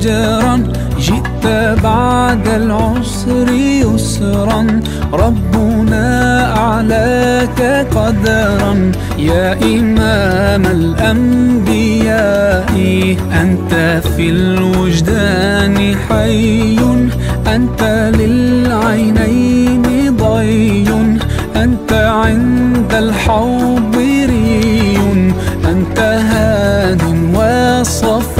فجرا جئت بعد العسر يسرا. ربنا أعلاك قدرا. يا إمام الأنبياء أنت في الوجدان حي أنت للعينين ضي أنت عند الحوض ري أنت هاد وصفي.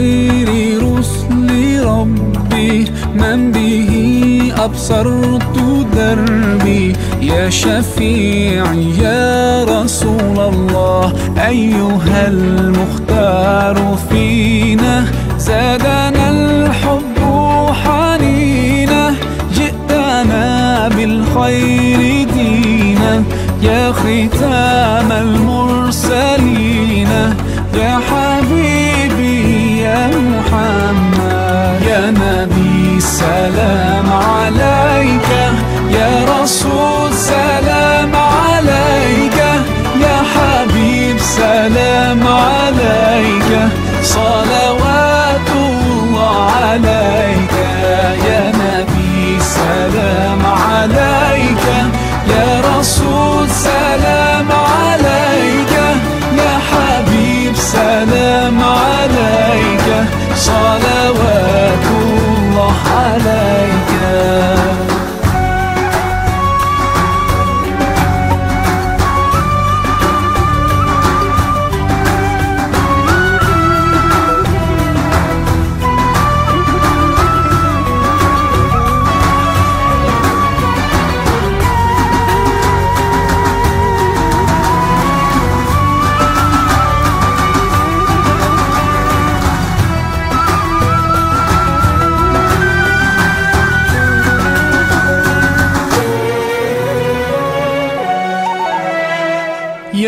خير رسل ربي من به أبصرت دربي. يا شفيعي يا رسول الله أيها المختار فينا. زادنا الحب حنينا جئتنا بالخير دينا. يا ختام المرسلين يا حبيبي نبي